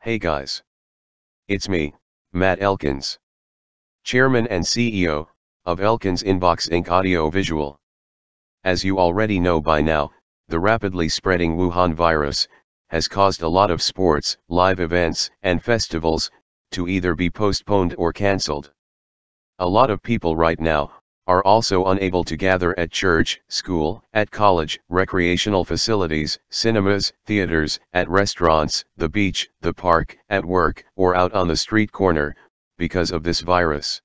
Hey guys. It's me, Matt Elkins. Chairman and CEO, of Elkins Inbox Inc. Audio Visual. As you already know by now, the rapidly spreading Wuhan virus, has caused a lot of sports, live events, and festivals, to either be postponed or cancelled. A lot of people right now, are also unable to gather at church, school, at college, recreational facilities, cinemas, theaters, at restaurants, the beach, the park, at work, or out on the street corner, because of this virus.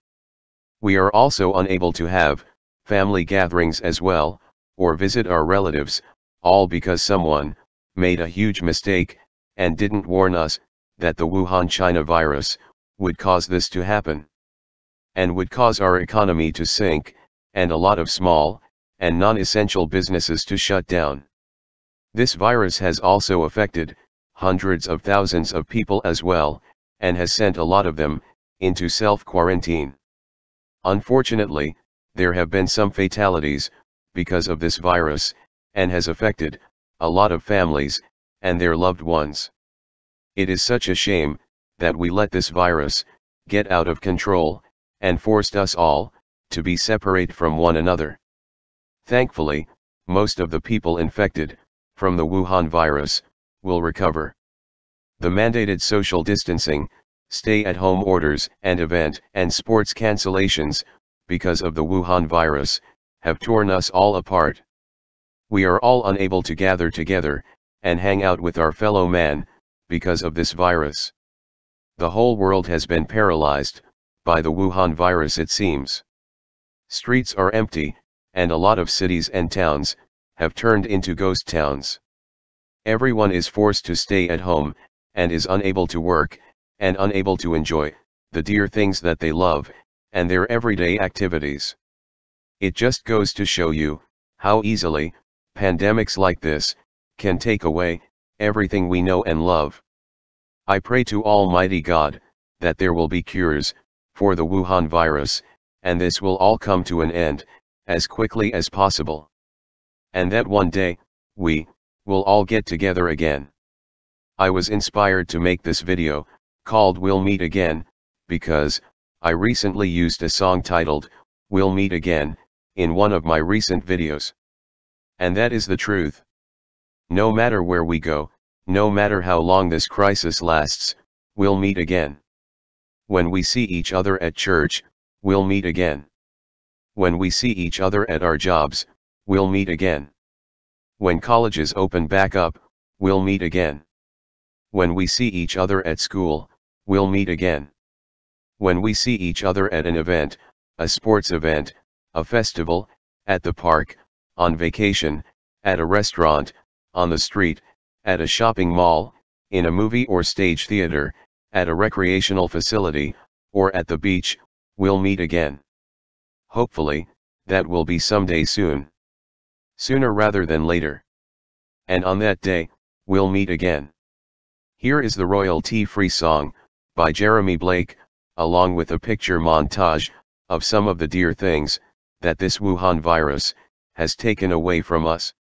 We are also unable to have, family gatherings as well, or visit our relatives, all because someone, made a huge mistake, and didn't warn us, that the Wuhan China virus, would cause this to happen and would cause our economy to sink, and a lot of small, and non-essential businesses to shut down. This virus has also affected, hundreds of thousands of people as well, and has sent a lot of them, into self-quarantine. Unfortunately, there have been some fatalities, because of this virus, and has affected, a lot of families, and their loved ones. It is such a shame, that we let this virus, get out of control, and forced us all, to be separate from one another. Thankfully, most of the people infected, from the Wuhan virus, will recover. The mandated social distancing, stay-at-home orders and event and sports cancellations, because of the Wuhan virus, have torn us all apart. We are all unable to gather together, and hang out with our fellow man, because of this virus. The whole world has been paralyzed, by the Wuhan virus it seems. Streets are empty, and a lot of cities and towns, have turned into ghost towns. Everyone is forced to stay at home, and is unable to work, and unable to enjoy, the dear things that they love, and their everyday activities. It just goes to show you, how easily, pandemics like this, can take away, everything we know and love. I pray to Almighty God, that there will be cures, for the Wuhan virus, and this will all come to an end, as quickly as possible. And that one day, we, will all get together again. I was inspired to make this video, called We'll Meet Again, because, I recently used a song titled, We'll Meet Again, in one of my recent videos. And that is the truth. No matter where we go, no matter how long this crisis lasts, we'll meet again. When we see each other at church, we'll meet again. When we see each other at our jobs, we'll meet again. When colleges open back up, we'll meet again. When we see each other at school, we'll meet again. When we see each other at an event, a sports event, a festival, at the park, on vacation, at a restaurant, on the street, at a shopping mall, in a movie or stage theater, at a recreational facility, or at the beach, we'll meet again. Hopefully, that will be someday soon. Sooner rather than later. And on that day, we'll meet again. Here is the royalty-free song, by Jeremy Blake, along with a picture montage, of some of the dear things, that this Wuhan virus, has taken away from us.